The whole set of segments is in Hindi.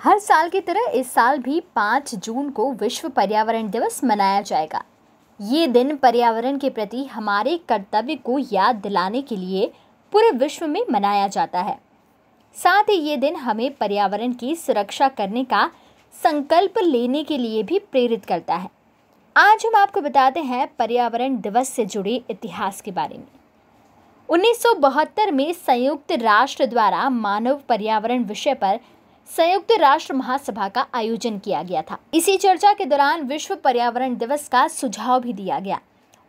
हर साल की तरह इस साल भी 5 जून को विश्व पर्यावरण दिवस मनाया जाएगा। ये दिन पर्यावरण के प्रति हमारे कर्तव्य को याद दिलाने के लिए पूरे विश्व में मनाया जाता है। साथ ही ये दिन हमें पर्यावरण की सुरक्षा करने का संकल्प लेने के लिए भी प्रेरित करता है। आज हम आपको बताते हैं पर्यावरण दिवस से जुड़े इतिहास के बारे में। 1972 में संयुक्त राष्ट्र द्वारा मानव पर्यावरण विषय पर संयुक्त राष्ट्र महासभा का आयोजन किया गया था। इसी चर्चा के दौरान विश्व पर्यावरण दिवस का सुझाव भी दिया गया।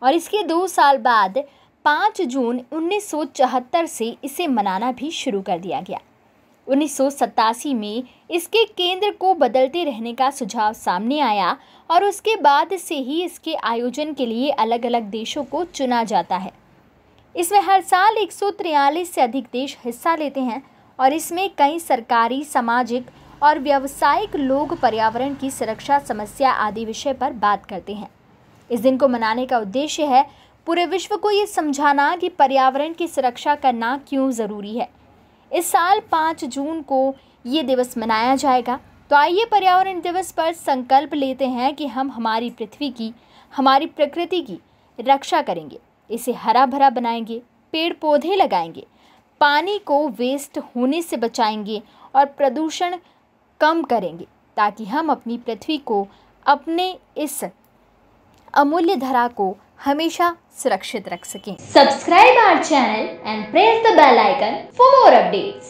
और इसके दो साल बाद 5 जून उन्नीस से इसे मनाना भी शुरू कर दिया गया। उन्नीस सौ सतासी में इसके केंद्र को बदलते रहने का सुझाव सामने आया और उसके बाद से ही इसके आयोजन के लिए अलग अलग देशों को चुना जाता है। इसमें हर साल एक से अधिक देश हिस्सा लेते हैं और इसमें कई सरकारी, सामाजिक और व्यावसायिक लोग पर्यावरण की सुरक्षा, समस्या आदि विषय पर बात करते हैं। इस दिन को मनाने का उद्देश्य है, पूरे विश्व को ये समझाना कि पर्यावरण की सुरक्षा करना क्यों ज़रूरी है। इस साल पाँच जून को ये दिवस मनाया जाएगा। तो आइए पर्यावरण दिवस पर संकल्प लेते हैं कि हम हमारी पृथ्वी की, हमारी प्रकृति की रक्षा करेंगे। इसे हरा भरा बनाएँगे पेड़ पौधे लगाएँगे पानी को वेस्ट होने से बचाएँगे और प्रदूषण कम करेंगे, ताकि हम अपनी पृथ्वी को अपने इस अमूल्य धरा को हमेशा सुरक्षित रख सकें। Subscribe our channel and press the bell icon for more updates